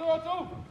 走啊走！